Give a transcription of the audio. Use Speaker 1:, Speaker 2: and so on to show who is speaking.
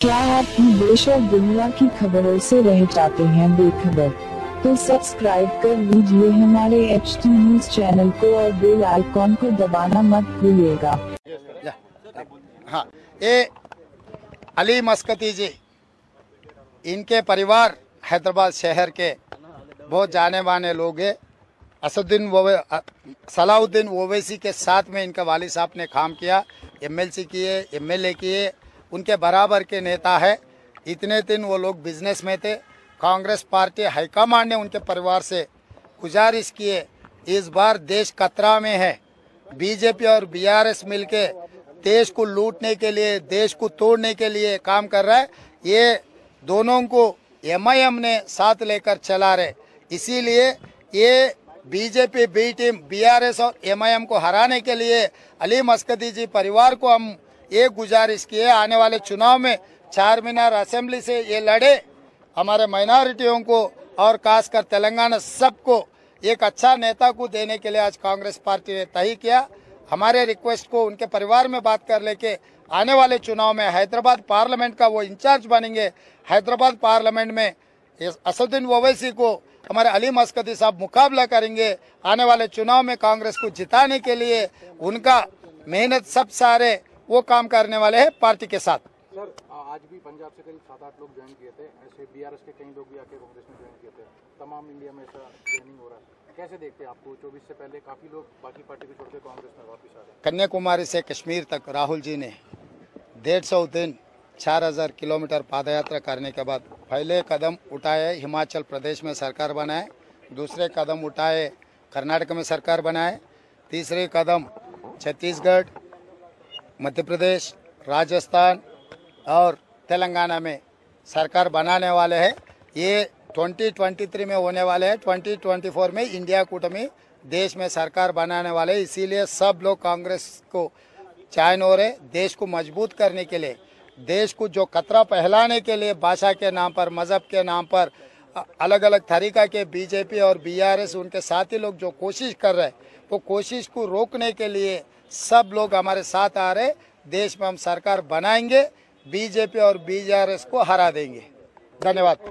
Speaker 1: क्या आप भी देश और दुनिया की खबरों से रह जाते हैं बेखबर? तो सब्सक्राइब कर लीजिए हमारे एच टी न्यूज़ चैनल को और बेल आइकॉन को दबाना मत भूलिएगा।
Speaker 2: हाँ अली मस्कती जी, इनके परिवार हैदराबाद शहर के बहुत जाने माने लोग हैं। असुद्दीन ओवे अ- सलाउद्दीन ओवैसी के साथ में इनका वाली साहब ने काम किया, एमएलसी किए, एमएलए किए उनके बराबर के नेता है। इतने दिन वो लोग बिज़नेस में थे। कांग्रेस पार्टी हाईकमांड ने उनके परिवार से गुजारिश किए इस बार देश खतरा में है। बीजेपी और बीआरएस मिलके देश को लूटने के लिए, देश को तोड़ने के लिए काम कर रहा है। ये दोनों को एमआईएम ने साथ लेकर चला रहे। इसीलिए ये बीजेपी बी टीम बीआरएस और एमआईएम को हराने के लिए अली मस्कदी जी परिवार को हम ये गुजारिश किए आने वाले चुनाव में चार मीनार असेंबली से ये लड़े हमारे माइनॉरिटियों को और खासकर तेलंगाना सबको एक अच्छा नेता को देने के लिए आज कांग्रेस पार्टी ने तय किया। हमारे रिक्वेस्ट को उनके परिवार में बात कर लेके आने वाले चुनाव में हैदराबाद पार्लियामेंट का वो इंचार्ज बनेंगे। हैदराबाद पार्लियामेंट में असदुद्दीन ओवैसी को हमारे अली मस्कदी साहब मुकाबला करेंगे। आने वाले चुनाव में कांग्रेस को जिताने के लिए उनका मेहनत सब सारे वो काम करने वाले हैं पार्टी के साथ।
Speaker 3: सर आज भी पंजाब से करीब सात आठ लोग ज्वाइन किए थे। ऐसे बीआरएस के कई लोग भी आके कांग्रेस में ज्वाइन किए थे। तमाम इंडिया में ऐसा ज्वाइनिंग हो रहा है। कैसे देखते हैं आपको? चौबीस से पहले काफ़ी लोग बाकी पार्टी को छोड़ के कांग्रेस में वापस आ रहे
Speaker 2: कन्याकुमारी से कश्मीर तक राहुल जी ने डेढ़ सौ दिन चार हज़ार किलोमीटर पादयात्रा करने के बाद पहले कदम उठाए हिमाचल प्रदेश में सरकार बनाए दूसरे कदम उठाए कर्नाटक में सरकार बनाए तीसरे कदम छत्तीसगढ़ मध्य प्रदेश, राजस्थान और तेलंगाना में सरकार बनाने वाले हैं। ये 2023 में होने वाले हैं। 2024 में इंडिया कूटमी देश में सरकार बनाने वाले इसीलिए सब लोग कांग्रेस को चाइन हो रहे देश को मज़बूत करने के लिए, देश को जो खतरा फैलाने के लिए भाषा के नाम पर, मज़हब के नाम पर अलग अलग तरीका के बीजेपी और बीआरएस, उनके साथी लोग जो कोशिश कर रहे हैं, वो कोशिश को रोकने के लिए सब लोग हमारे साथ आ रहे देश में हम सरकार बनाएँगे, बीजेपी और बीआरएस को हरा देंगे। धन्यवाद।